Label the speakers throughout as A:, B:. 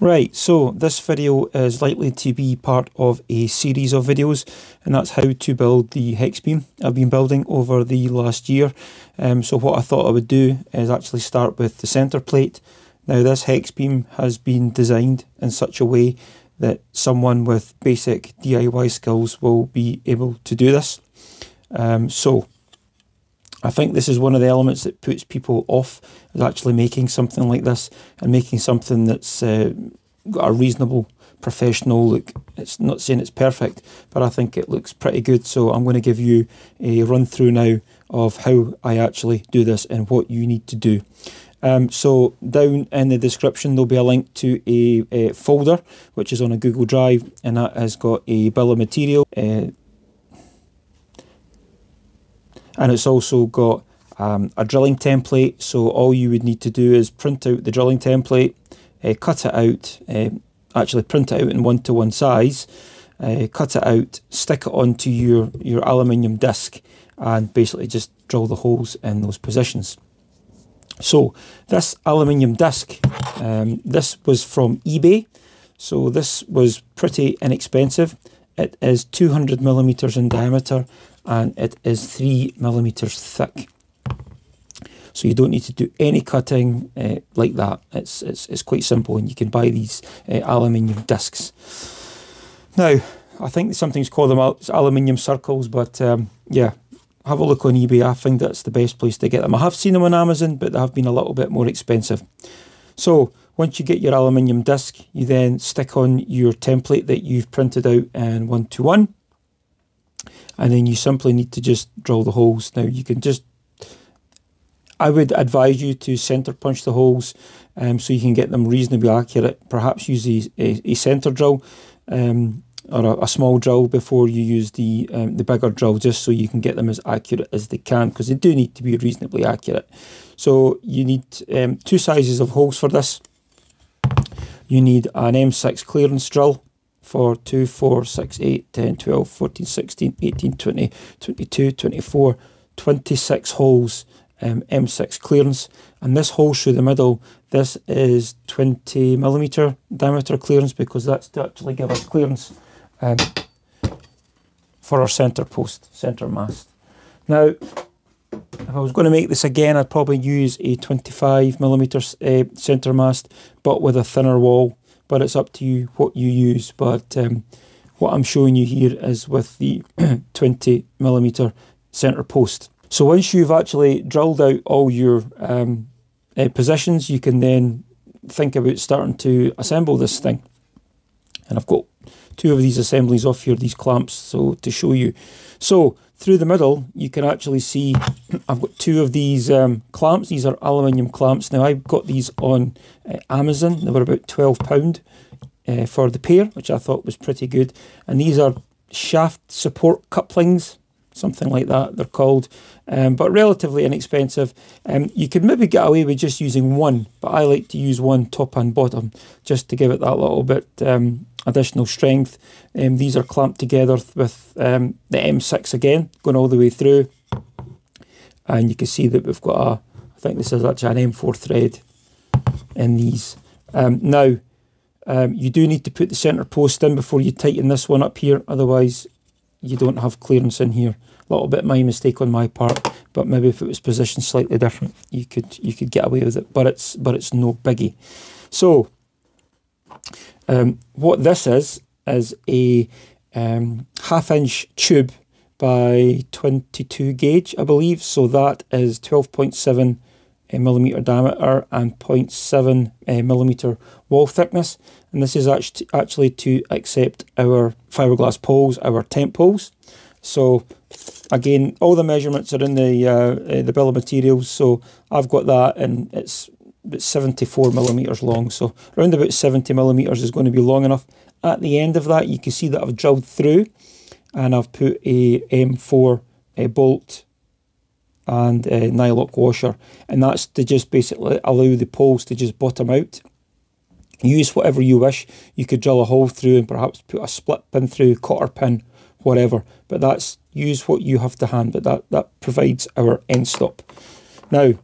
A: Right, so this video is likely to be part of a series of videos and that's how to build the hex beam I've been building over the last year. Um, so what I thought I would do is actually start with the centre plate. Now this hex beam has been designed in such a way that someone with basic DIY skills will be able to do this. Um, so I think this is one of the elements that puts people off is actually making something like this and making something that's uh, got a reasonable professional look. It's not saying it's perfect, but I think it looks pretty good. So I'm going to give you a run through now of how I actually do this and what you need to do. Um, so down in the description there'll be a link to a, a, folder which is on a Google Drive and that has got a bill of material uh, and it's also got um, a drilling template. So all you would need to do is print out the drilling template uh, cut it out uh, actually print it out in one to one size uh, cut it out stick it onto your your aluminium disc and basically just drill the holes in those positions. So this aluminium disc um, this was from eBay. So this was pretty inexpensive. It is 200 millimeters in diameter and it is three millimeters thick. So you don't need to do any cutting uh, like that. It's, it's, it's quite simple and you can buy these uh, aluminium discs. Now, I think sometimes call them aluminium circles, but um, yeah, have a look on eBay. I think that's the best place to get them. I have seen them on Amazon, but they have been a little bit more expensive. So once you get your aluminium disc, you then stick on your template that you've printed out in one-to-one. -one, and then you simply need to just drill the holes. Now you can just, I would advise you to centre punch the holes um, so you can get them reasonably accurate. Perhaps use a, a, a centre drill um, or a, a, small drill before you use the um, the bigger drill just so you can get them as accurate as they can because they do need to be reasonably accurate. So you need um, two sizes of holes for this. You need an M6 clearance drill for 2, 4, 6, 8, 10, 12, 14, 16, 18, 20, 22, 24, 26 holes um, M6 clearance. And this hole through the middle, this is 20 millimeter diameter clearance because that's to actually give us clearance um, for our centre post, centre mast. Now, if I was going to make this again, I'd probably use a 25 millimeter uh, centre mast, but with a thinner wall but it's up to you what you use. But um, what I'm showing you here is with the 20 millimeter center post. So once you've actually drilled out all your um, uh, positions, you can then think about starting to assemble this thing. And I've got two of these assemblies off here, these clamps, so to show you. So through the middle, you can actually see I've got two of these um, clamps. These are aluminium clamps. Now, I got these on uh, Amazon. They were about £12 uh, for the pair, which I thought was pretty good. And these are shaft support couplings, something like that they're called, um, but relatively inexpensive. Um, you could maybe get away with just using one, but I like to use one top and bottom just to give it that little bit um, additional strength. Um, these are clamped together with um, the M6 again, going all the way through. And you can see that we've got a, I think this is actually an M4 thread in these. Um, now, um, you do need to put the centre post in before you tighten this one up here, otherwise you don't have clearance in here. A little bit my mistake on my part, but maybe if it was positioned slightly different, you could you could get away with it. But it's but it's no biggie. So um, what this is, is a um, half inch tube by 22 gauge, I believe. So that is 12.7 uh, millimeter diameter and 0.7 uh, millimeter wall thickness. And this is actually, actually to accept our fiberglass poles, our tent poles. So again, all the measurements are in the uh, uh, the bill of materials. So I've got that, and it's about 74 millimeters long. So around about 70 millimeters is going to be long enough. At the end of that, you can see that I've drilled through and I've put a M4 a bolt and a nylock washer. And that's to just basically allow the poles to just bottom out. Use whatever you wish. You could drill a hole through and perhaps put a split pin through, cotter pin, whatever. But that's use what you have to hand. But that, that provides our end stop. Now,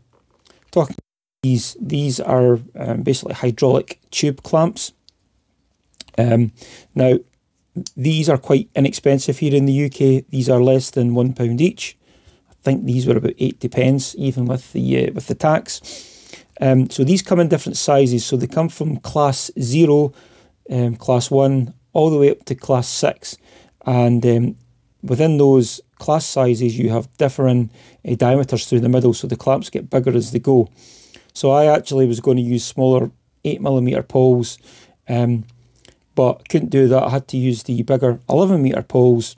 A: talking these, these are um, basically hydraulic tube clamps. Um, now, these are quite inexpensive here in the UK. These are less than one pound each. I think these were about eighty pence, even with the uh, with the tax. Um, so these come in different sizes. So they come from class zero, um, class one, all the way up to class six, and um, within those class sizes, you have differing uh, diameters through the middle. So the clamps get bigger as they go. So I actually was going to use smaller eight millimeter poles. Um, but couldn't do that. I had to use the bigger 11 metre poles,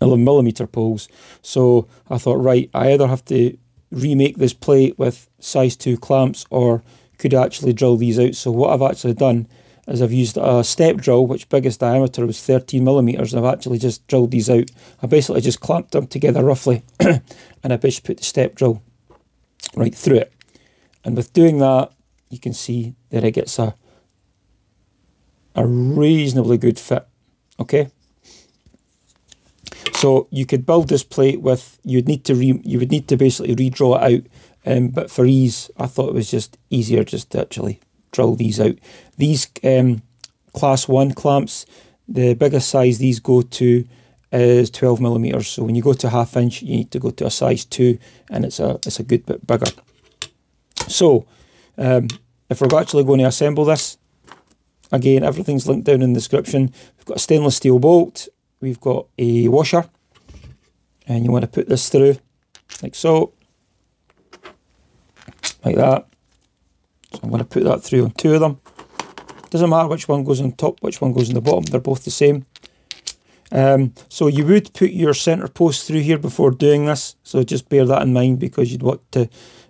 A: 11 millimetre poles. So I thought, right, I either have to remake this plate with size 2 clamps or could actually drill these out. So what I've actually done is I've used a step drill, which biggest diameter was 13 millimeters, and I've actually just drilled these out. I basically just clamped them together roughly, and I basically put the step drill right through it. And with doing that, you can see that it gets a a reasonably good fit. Okay. So you could build this plate with you'd need to re, you would need to basically redraw it out. Um, but for ease, I thought it was just easier just to actually drill these out. These um, class one clamps, the biggest size these go to is 12 millimeters. So when you go to half inch, you need to go to a size two, and it's a it's a good bit bigger. So um, if we're actually going to assemble this, Again, everything's linked down in the description. We've got a stainless steel bolt. We've got a washer. And you want to put this through like so. Like that. So I'm going to put that through on two of them. Doesn't matter which one goes on top, which one goes on the bottom. They're both the same. Um, so you would put your centre post through here before doing this. So just bear that in mind because you'd want to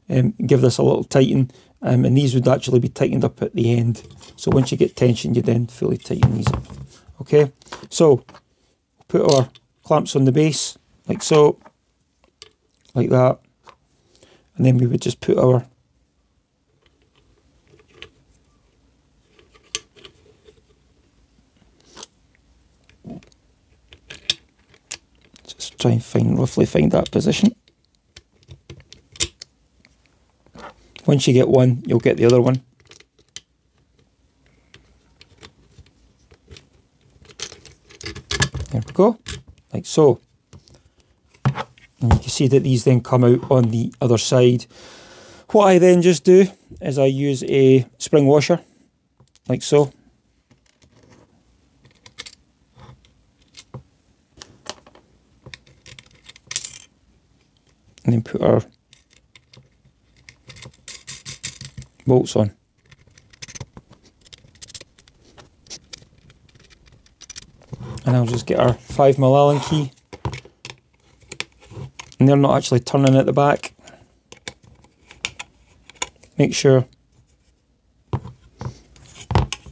A: um, give this a little tighten. Um, and these would actually be tightened up at the end. So once you get tension, you then fully tighten these up. Okay, so put our clamps on the base, like so, like that. And then we would just put our just try and find roughly find that position. Once you get one, you'll get the other one. There we go, like so. And you can see that these then come out on the other side. What I then just do is I use a spring washer, like so. And then put our øh, bolts on. And I'll just get our 5mm Allen key. And they're not actually turning at the back. Make sure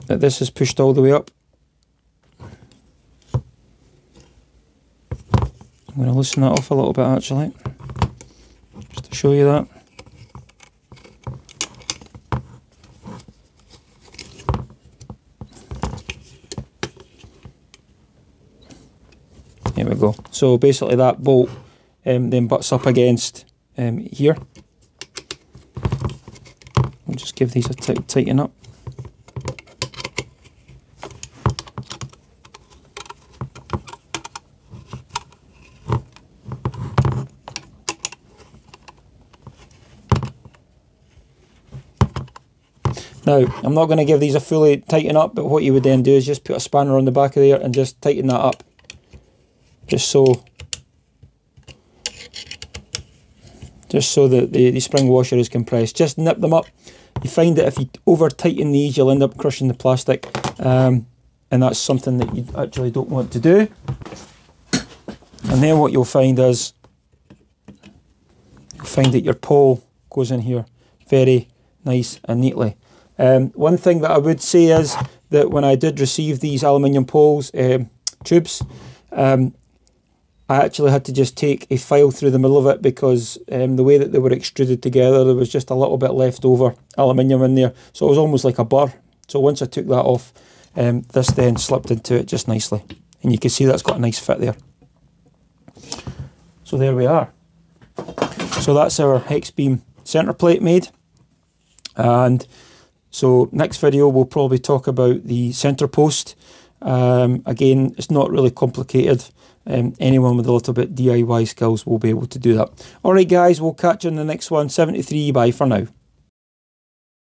A: that this is pushed all the way up. I'm going to loosen that off a little bit actually, show you that. There we go. So basically that bolt um, then butts up against um, here. I'll just give these a tighten up. Now, I'm not going to give these a fully tighten up, but what you would then do is just put a spanner on the back of there and just tighten that up just so just so that the, the spring washer is compressed. Just nip them up. You find that if you over tighten these, you'll end up crushing the plastic. Um, and that's something that you actually don't want to do. And then what you'll find is, you'll find that your pole goes in here very nice and neatly. Um, one thing that I would say is that when I did receive these aluminium poles, um, tubes, um, I actually had to just take a file through the middle of it because um, the way that they were extruded together, there was just a little bit left over aluminium in there. So it was almost like a burr. So once I took that off, um, this then slipped into it just nicely. And you can see that's got a nice fit there. So there we are. So that's our hex beam centre plate made. And So next video we'll probably talk about the centre post. Um, again, it's not really complicated. Um, anyone with a little bit DIY skills will be able to do that. All right, guys, we'll catch you in the next one. 73, bye for now.